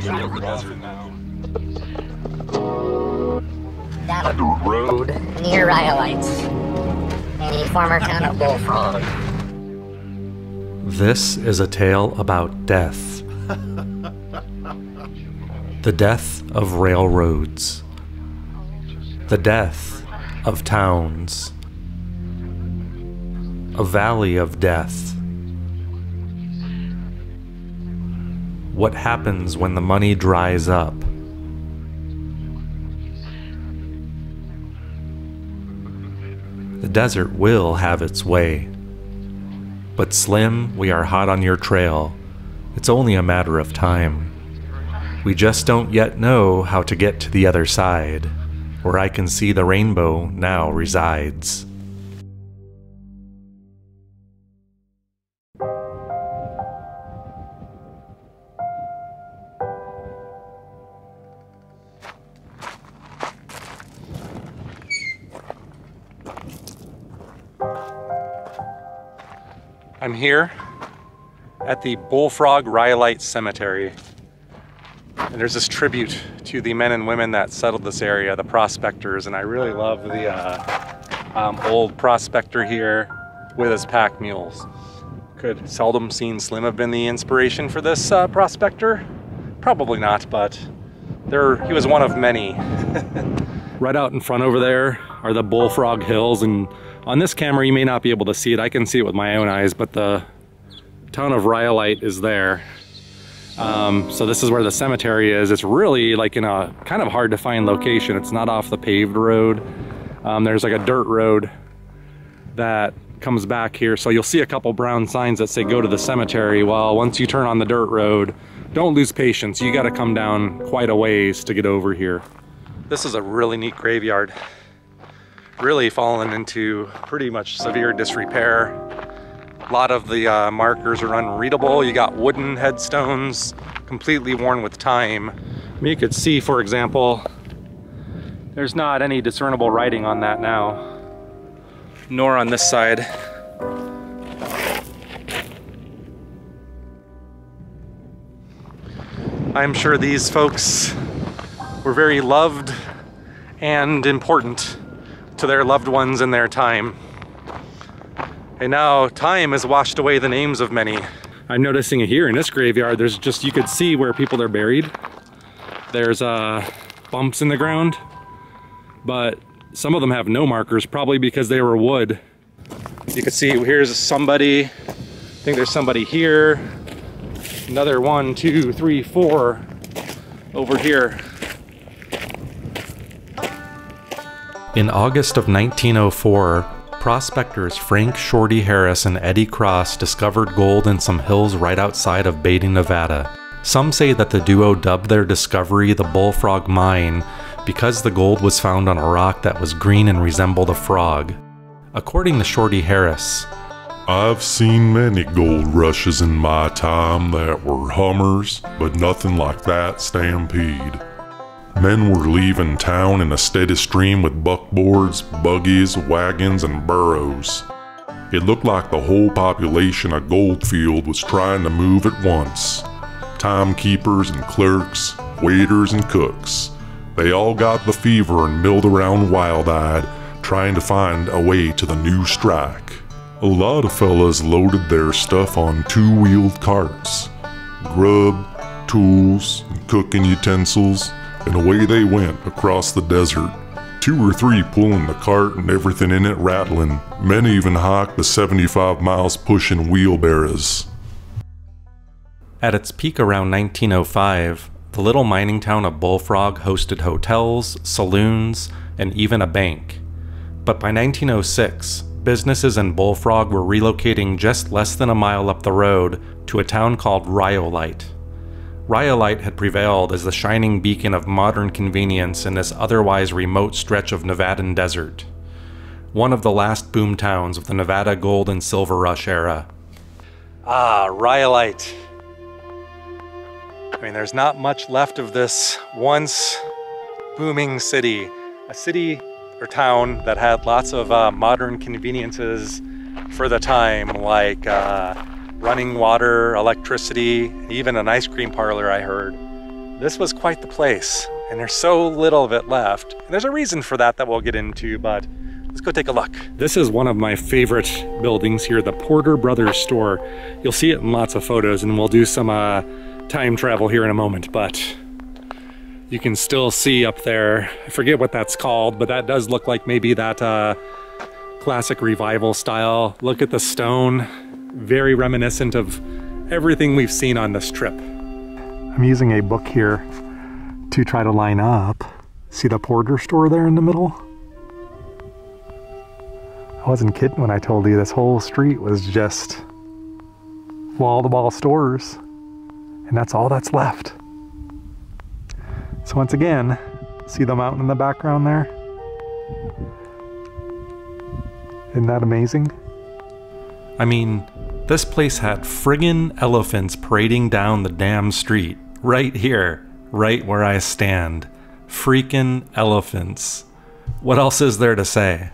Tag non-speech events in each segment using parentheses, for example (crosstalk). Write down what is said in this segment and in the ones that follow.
Down a road near Rhyolite, in the former town of Bullfrog. This is a tale about death. the death of railroads. The death of towns. A valley of death. What happens when the money dries up? The desert will have its way. But Slim, we are hot on your trail. It's only a matter of time. We just don't yet know how to get to the other side, where I can see the rainbow now resides. I'm here at the Bullfrog Rhyolite Cemetery. And there's this tribute to the men and women that settled this area, the prospectors. And I really love the uh, um, old prospector here with his pack mules. Could seldom seen Slim have been the inspiration for this uh, prospector? Probably not, but there he was one of many. (laughs) right out in front over there are the Bullfrog Hills and on this camera, you may not be able to see it. I can see it with my own eyes, but the town of Rhyolite is there. Um, so this is where the cemetery is. It's really like in a kind of hard to find location. It's not off the paved road. Um, there's like a dirt road that comes back here. So you'll see a couple brown signs that say go to the cemetery. Well, once you turn on the dirt road, don't lose patience. You got to come down quite a ways to get over here. This is a really neat graveyard really fallen into pretty much severe disrepair. A lot of the uh, markers are unreadable. You got wooden headstones, completely worn with time. You could see, for example, there's not any discernible writing on that now, nor on this side. I'm sure these folks were very loved and important to their loved ones in their time. And now time has washed away the names of many. I'm noticing here in this graveyard, there's just, you could see where people are buried. There's uh, bumps in the ground, but some of them have no markers, probably because they were wood. You can see here's somebody, I think there's somebody here, another one, two, three, four over here. In August of 1904, prospectors Frank Shorty Harris and Eddie Cross discovered gold in some hills right outside of Beatty, Nevada. Some say that the duo dubbed their discovery the Bullfrog Mine because the gold was found on a rock that was green and resembled a frog. According to Shorty Harris, I've seen many gold rushes in my time that were hummers, but nothing like that stampede. Men were leaving town in a steady stream with buckboards, buggies, wagons, and burros. It looked like the whole population of Goldfield was trying to move at once. Timekeepers and clerks, waiters and cooks. They all got the fever and milled around wild eyed, trying to find a way to the new strike. A lot of fellas loaded their stuff on two wheeled carts grub, tools, and cooking utensils, and away they went across the desert. Two or three pulling the cart and everything in it rattling. Many even hiked the 75 miles pushing wheelbarrows. At its peak around 1905, the little mining town of Bullfrog hosted hotels, saloons, and even a bank. But by 1906, businesses in Bullfrog were relocating just less than a mile up the road to a town called Rhyolite. Rhyolite had prevailed as the shining beacon of modern convenience in this otherwise remote stretch of Nevadan desert. One of the last boom towns of the Nevada gold and silver rush era. Ah, Rhyolite. I mean, there's not much left of this once booming city. A city or town that had lots of uh, modern conveniences for the time, like uh, running water, electricity, even an ice cream parlor I heard. this was quite the place, and there's so little of it left. And there's a reason for that that we'll get into, but let's go take a look. This is one of my favorite buildings here, the Porter Brothers store. You'll see it in lots of photos, and we'll do some uh, time travel here in a moment, but you can still see up there, I forget what that's called, but that does look like maybe that uh, classic revival style. Look at the stone, very reminiscent of everything we've seen on this trip. I'm using a book here to try to line up. See the Porter store there in the middle? I wasn't kidding when I told you this whole street was just wall-to-wall stores. And that's all that's left. So once again, see the mountain in the background there? Isn't that amazing? I mean, this place had friggin' elephants parading down the damn street. Right here, right where I stand. Freaking elephants. What else is there to say?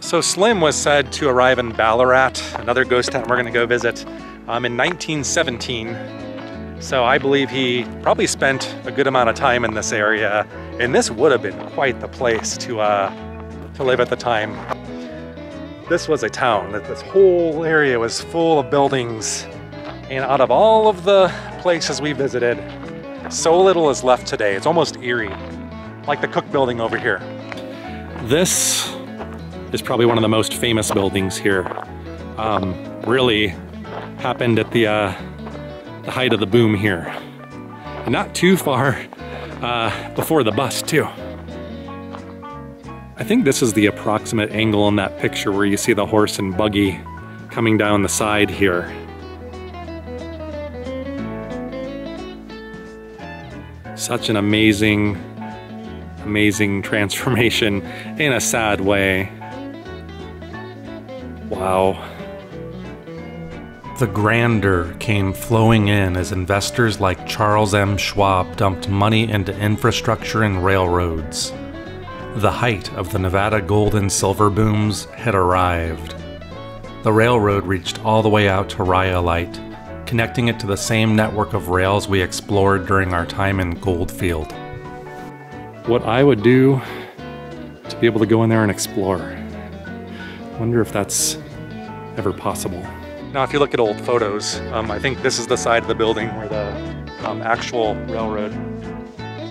So Slim was said to arrive in Ballarat, another ghost town we're gonna go visit, um, in 1917. So I believe he probably spent a good amount of time in this area, and this would have been quite the place to, uh, to live at the time. This was a town, that this whole area was full of buildings, and out of all of the places we visited, so little is left today. It's almost eerie, like the Cook building over here. This is probably one of the most famous buildings here. Um, really happened at the, uh, the height of the boom here. Not too far uh, before the bust too. I think this is the approximate angle in that picture where you see the horse and buggy coming down the side here. Such an amazing, amazing transformation in a sad way. Wow. The grandeur came flowing in as investors like Charles M. Schwab dumped money into infrastructure and railroads. The height of the Nevada gold and silver booms had arrived. The railroad reached all the way out to Rhyolite, connecting it to the same network of rails we explored during our time in Goldfield. What I would do to be able to go in there and explore. Wonder if that's ever possible. Now, if you look at old photos, um, I think this is the side of the building where the um, actual railroad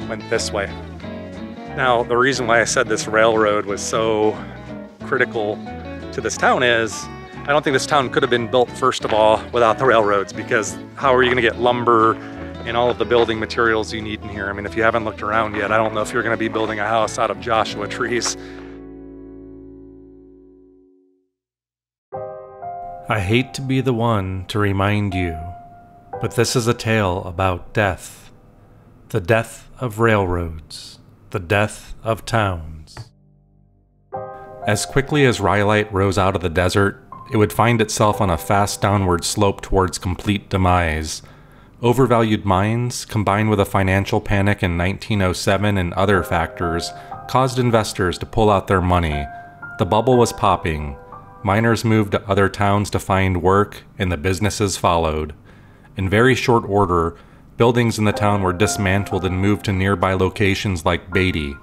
went this way. Now, the reason why I said this railroad was so critical to this town is I don't think this town could have been built, first of all, without the railroads, because how are you going to get lumber and all of the building materials you need in here? I mean, if you haven't looked around yet, I don't know if you're going to be building a house out of Joshua trees. I hate to be the one to remind you, but this is a tale about death. The death of railroads, the death of towns. As quickly as Rhyolite rose out of the desert, it would find itself on a fast downward slope towards complete demise. Overvalued mines, combined with a financial panic in 1907 and other factors, caused investors to pull out their money. The bubble was popping, Miners moved to other towns to find work, and the businesses followed. In very short order, buildings in the town were dismantled and moved to nearby locations like Beatty.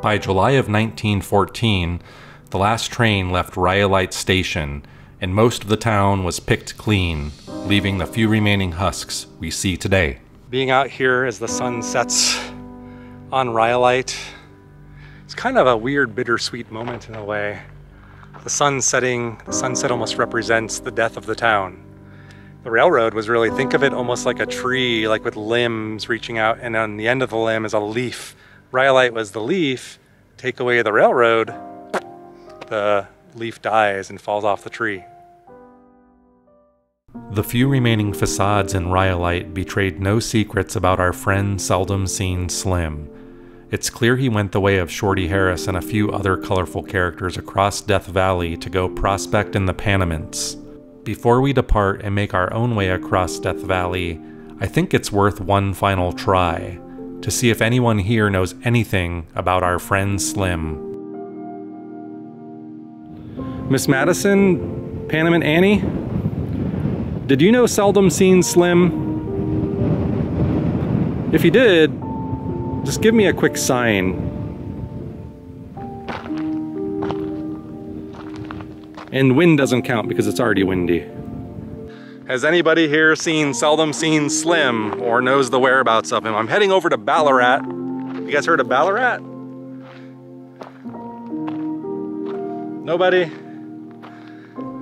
By July of 1914, the last train left Rhyolite Station, and most of the town was picked clean, leaving the few remaining husks we see today. Being out here as the sun sets on Rhyolite, it's kind of a weird, bittersweet moment in a way. The sun setting, the sunset almost represents the death of the town. The railroad was really, think of it almost like a tree, like with limbs reaching out, and on the end of the limb is a leaf. Rhyolite was the leaf, take away the railroad, the leaf dies and falls off the tree. The few remaining facades in Rhyolite betrayed no secrets about our friend seldom seen Slim. It's clear he went the way of Shorty Harris and a few other colorful characters across Death Valley to go prospect in the Panamints. Before we depart and make our own way across Death Valley, I think it's worth one final try to see if anyone here knows anything about our friend Slim. Miss Madison, Panamint Annie, did you know Seldom Seen Slim? If you did, just give me a quick sign. And wind doesn't count because it's already windy. Has anybody here seen Seldom Seen Slim or knows the whereabouts of him? I'm heading over to Ballarat. You guys heard of Ballarat? Nobody?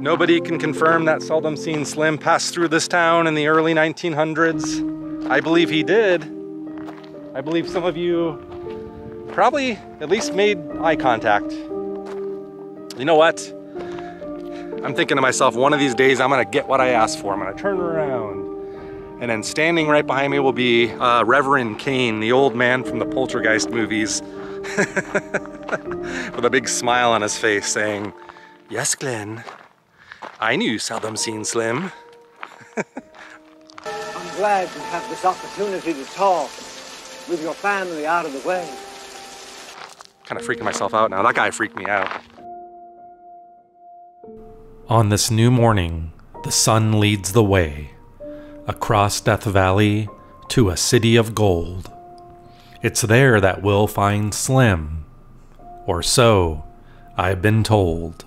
Nobody can confirm that Seldom Seen Slim passed through this town in the early 1900s. I believe he did. I believe some of you probably at least made eye contact. You know what? I'm thinking to myself, one of these days I'm gonna get what I asked for. I'm gonna turn around. And then standing right behind me will be uh, Reverend Kane, the old man from the Poltergeist movies, (laughs) with a big smile on his face saying, Yes, Glenn, I knew Seldom Seen Slim. (laughs) I'm glad you have this opportunity to talk with your family out of the way. Kind of freaking myself out now. That guy freaked me out. On this new morning, the sun leads the way across Death Valley to a city of gold. It's there that we'll find Slim, or so I've been told.